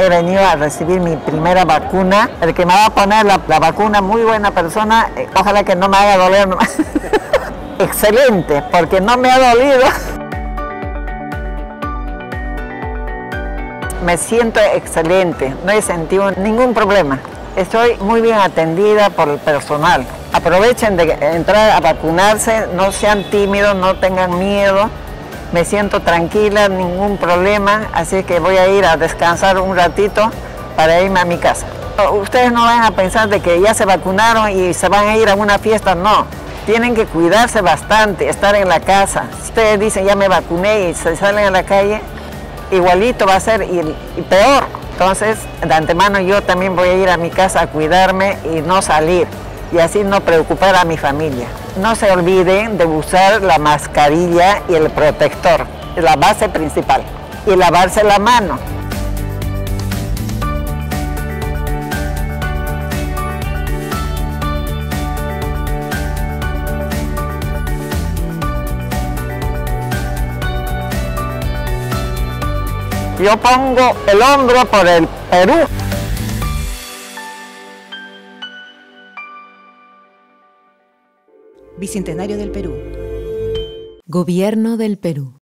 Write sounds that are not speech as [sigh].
he venido a recibir mi primera vacuna. El que me va a poner la, vacuna, muy buena persona, eh, ojalá que no me haga doler. [laughs] Excelente, porque no me ha dolido. Me siento excelente, no he sentido ningún problema. Estoy muy bien atendida por el personal. Aprovechen de entrar a vacunarse, no sean tímidos, no tengan miedo. Me siento tranquila, ningún problema, así que voy a ir a descansar un ratito para irme a mi casa. Ustedes no van a pensar de que ya se vacunaron y se van a ir a una fiesta, no. Tienen que cuidarse bastante, estar en la casa. Si ustedes dicen ya me vacuné y se salen a la calle, igualito va a ser y, y peor. Entonces, de antemano yo también voy a ir a mi casa a cuidarme y no salir y así no preocupar a mi familia. No se olviden de usar la mascarilla y el protector, la base principal, y lavarse la mano. Yo pongo el hombro por el Perú. Bicentenario del Perú. Gobierno del Perú.